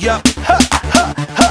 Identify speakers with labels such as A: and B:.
A: yup, ha, ha, ha.